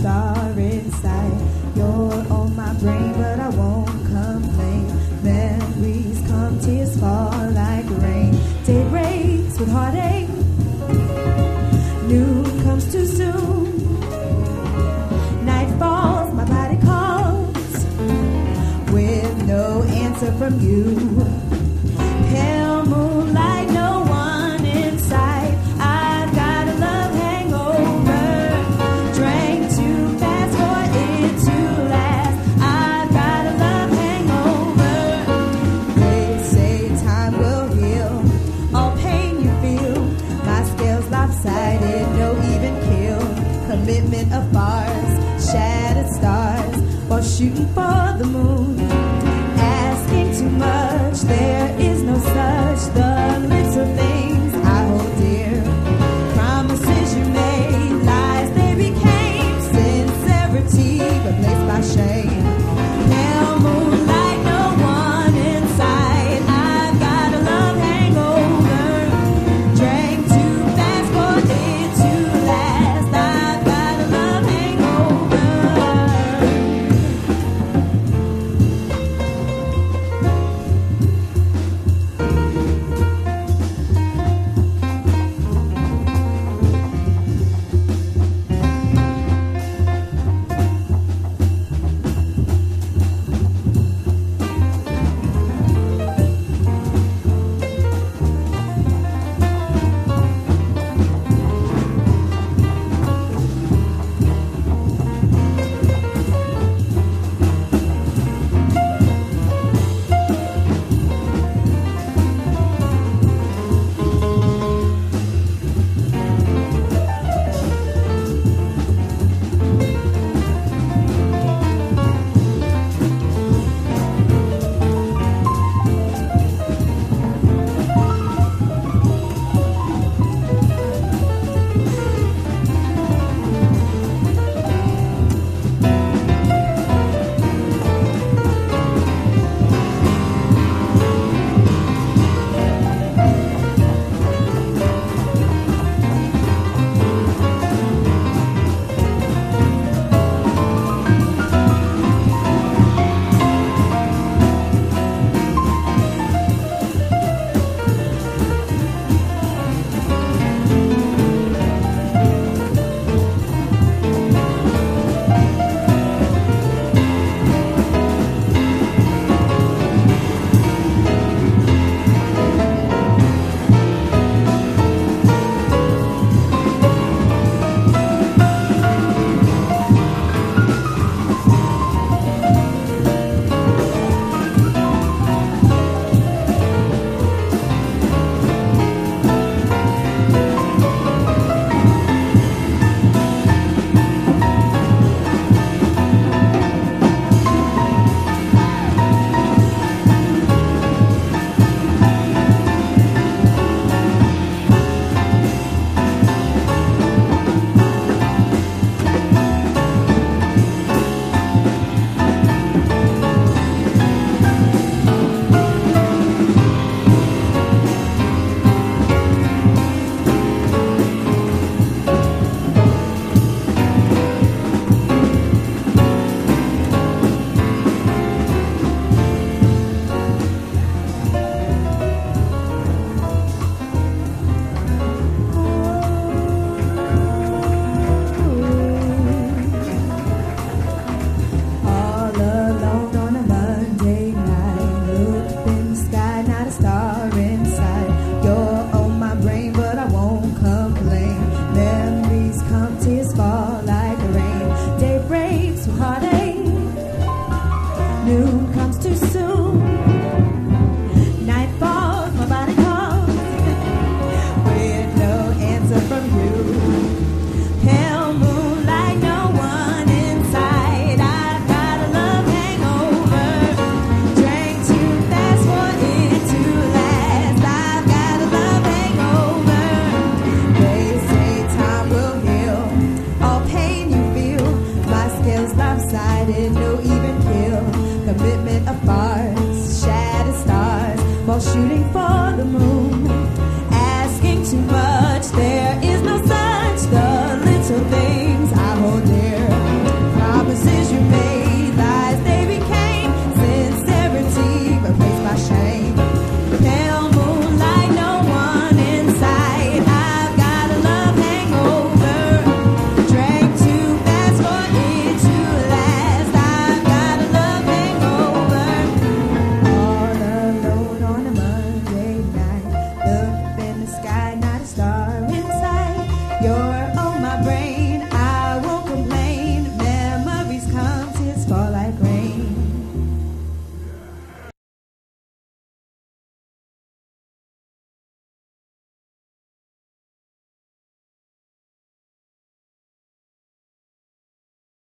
star inside. You're on my brain, but I won't complain. Memories come, tears fall like rain. Day breaks with heartache. Noon comes too soon. Night falls, my body calls with no answer from you. Pale Commitment of bars, shattered stars, while shooting for the moon. Asking too much, there is heartache. shooting for